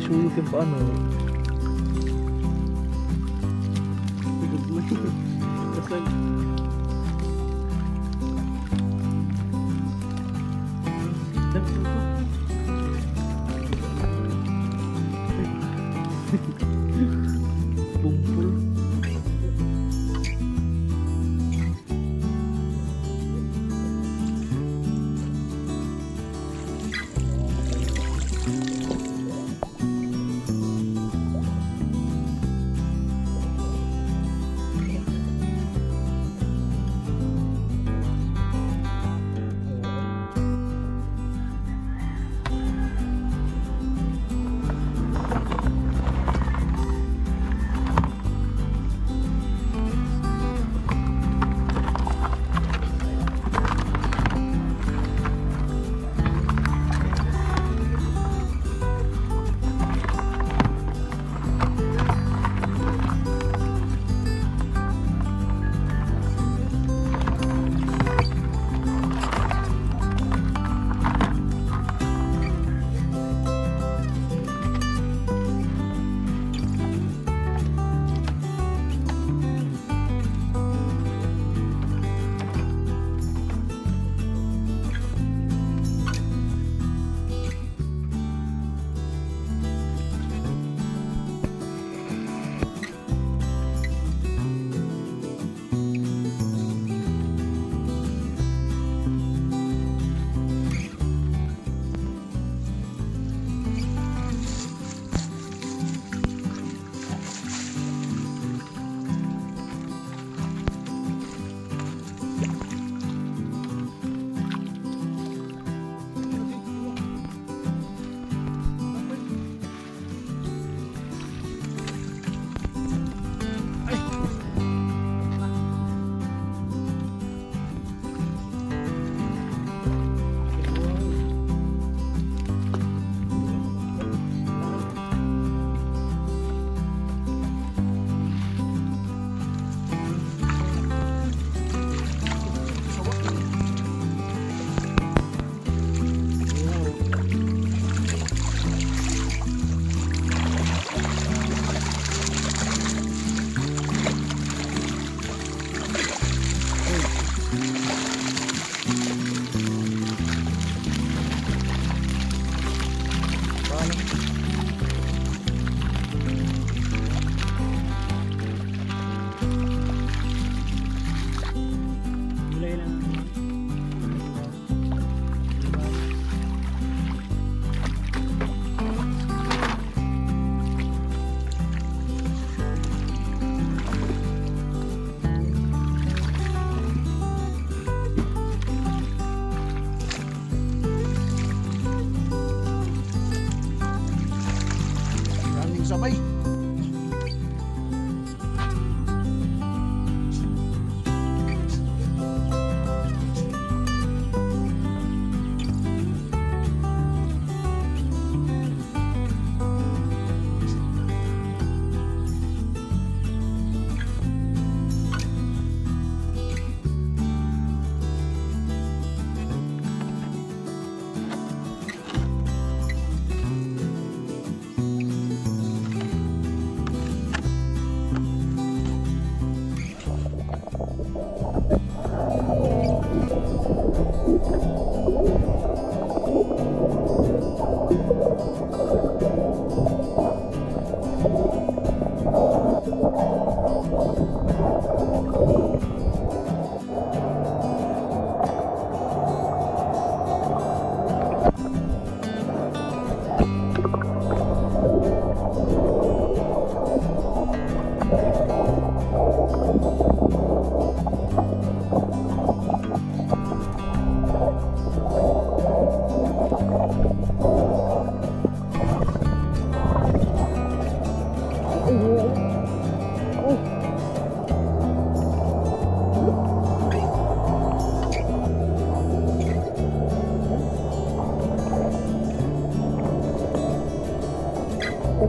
show you can find paano.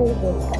করে বলতাম